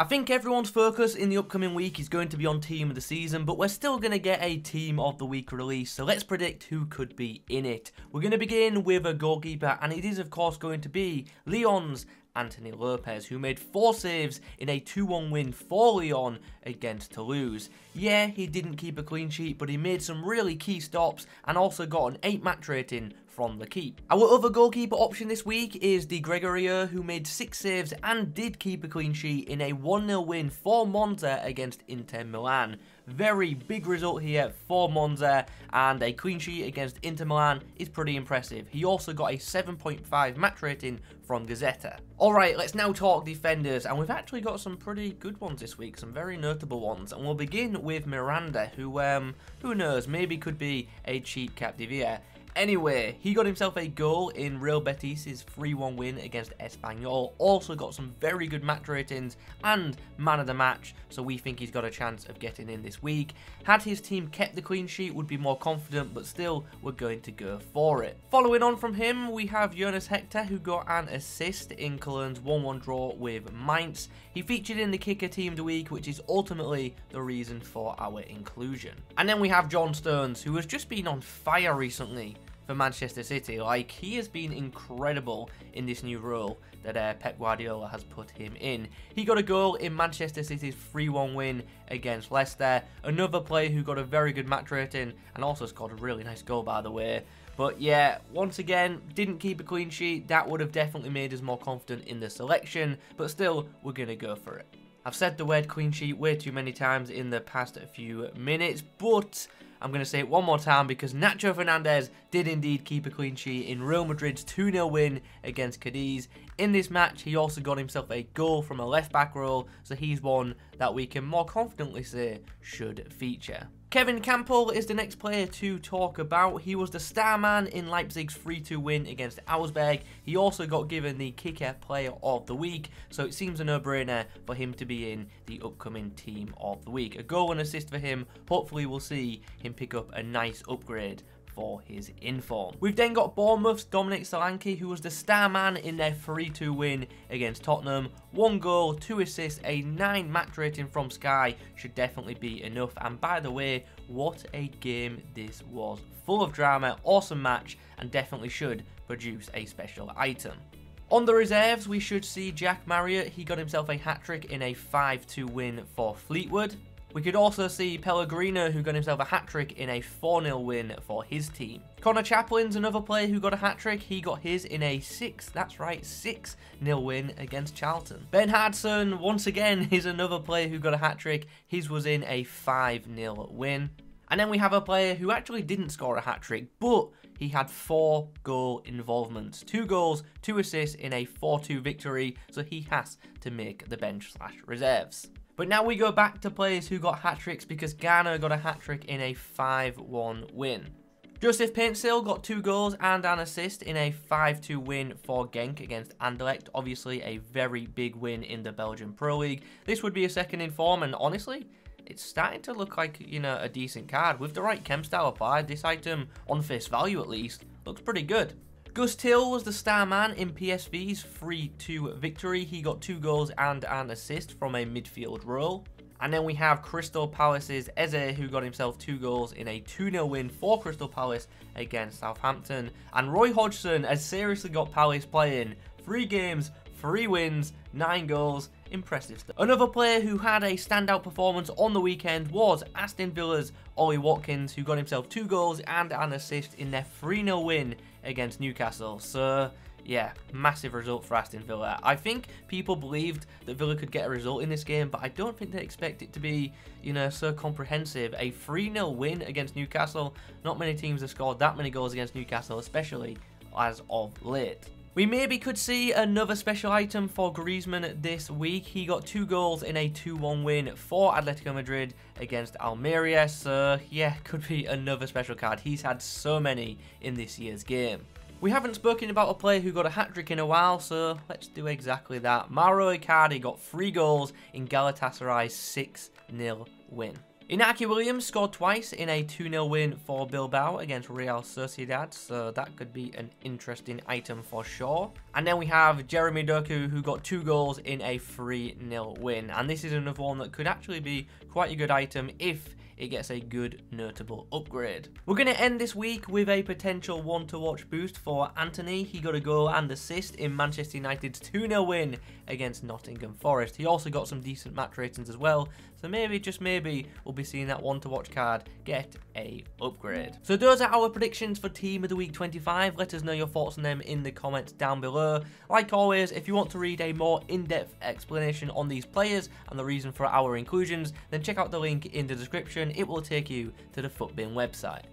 I think everyone's focus in the upcoming week is going to be on Team of the Season, but we're still going to get a Team of the Week release, so let's predict who could be in it. We're going to begin with a goalkeeper, and it is of course going to be Lyon's Anthony Lopes, who made four saves in a 2-1 win for Lyon against Toulouse. Yeah, he didn't keep a clean sheet, but he made some really key stops and also got an 8 match rating from the keep. Our other goalkeeper option this week is Di Gregorio, who made 6 saves and did keep a clean sheet in a 1-0 win for Monza against Inter Milan. Very big result here for Monza, and a clean sheet against Inter Milan is pretty impressive. He also got a 7.5 match rating from Gazzetta. Alright, let's now talk defenders, and we've actually got some pretty good ones this week, some very notable ones, and we'll begin with Miranda, who, um, who knows, maybe could be a cheap Capdevila. Anyway, he got himself a goal in Real Betis' 3-1 win against Espanyol. Also got some very good match ratings and man of the match, so we think he's got a chance of getting in this week. Had his team kept the clean sheet, would be more confident, but still, we're going to go for it. Following on from him, we have Jonas Hector, who got an assist in Cologne's 1-1 draw with Mainz. He featured in the kicker team of the week, which is ultimately the reason for our inclusion. And then we have John Stones, who has just been on fire recently for Manchester City. Like, he has been incredible in this new role that uh, Pep Guardiola has put him in. He got a goal in Manchester City's 3-1 win against Leicester. Another player who got a very good match rating and also scored a really nice goal, by the way. But yeah, once again, didn't keep a clean sheet. That would have definitely made us more confident in the selection, but still, we're going to go for it. I've said the word clean sheet way too many times in the past few minutes, but I'm going to say it one more time because Nacho Fernandez did indeed keep a clean sheet in Real Madrid's 2-0 win against Cadiz. In this match, he also got himself a goal from a left-back role, so he's one that we can more confidently say should feature. Kevin Kampl is the next player to talk about. He was the star man in Leipzig's 3-2 win against Augsburg. He also got given the kicker player of the week, so it seems a no-brainer for him to be in the upcoming team of the week. A goal and assist for him. Hopefully we'll see him pick up a nice upgrade for his inform. We've then got Bournemouth's Dominic Solanke, who was the star man in their 3-2 win against Tottenham. One goal, two assists, a 9 match rating from Sky should definitely be enough. And by the way, what a game this was. Full of drama, awesome match, and definitely should produce a special item. On the reserves, we should see Jack Marriott. He got himself a hat-trick in a 5-2 win for Fleetwood. We could also see Pellegrino, who got himself a hat-trick in a 4-0 win for his team. Conor Chaplin's another player who got a hat-trick. He got his in a 6, that's right, 6-0 win against Charlton. Ben Hudson, once again, is another player who got a hat-trick. His was in a 5-0 win. And then we have a player who actually didn't score a hat-trick, but he had four goal involvements. Two goals, two assists in a 4-2 victory, so he has to make the bench slash reserves. But now we go back to players who got hat-tricks because Ghana got a hat-trick in a 5-1 win. Joseph Paintsil got two goals and an assist in a 5-2 win for Genk against Anderlecht. Obviously a very big win in the Belgian Pro League. This would be a second in form and honestly, it's starting to look like, you know, a decent card. With the right chem style applied, this item, on face value at least, looks pretty good. Guus Til was the star man in PSV's 3-2 victory. He got two goals and an assist from a midfield role. And then we have Crystal Palace's Eze, who got himself two goals in a 2-0 win for Crystal Palace against Southampton. And Roy Hodgson has seriously got Palace playing. Three games, three wins, nine goals. Impressive stuff. Another player who had a standout performance on the weekend was Aston Villa's Ollie Watkins, who got himself two goals and an assist in their 3-0 win against Newcastle. So, yeah, massive result for Aston Villa. I think people believed that Villa could get a result in this game, but I don't think they expect it to be, you know, so comprehensive. A 3-0 win against Newcastle. Not many teams have scored that many goals against Newcastle, especially as of late. We maybe could see another special item for Griezmann this week. He got two goals in a 2-1 win for Atletico Madrid against Almeria. So, yeah, could be another special card. He's had so many in this year's game. We haven't spoken about a player who got a hat-trick in a while, so let's do exactly that. Mauro Icardi got three goals in Galatasaray's 6-0 win. Inaki Williams scored twice in a 2-0 win for Bilbao against Real Sociedad, so that could be an interesting item for sure. And then we have Jeremy Doku who got two goals in a 3-0 win, and this is another one that could actually be quite a good item if it gets a good notable upgrade. We're going to end this week with a potential one to watch boost for Antony. He got a goal and assist in Manchester United's 2-0 win against Nottingham Forest. He also got some decent match ratings as well, so maybe, just maybe, we'll be seeing that one to watch card get a upgrade. So those are our predictions for Team of the Week 25. Let us know your thoughts on them in the comments down below. Like always, if you want to read a more in-depth explanation on these players and the reason for our inclusions, then check out the link in the description it will take you to the Futbin website.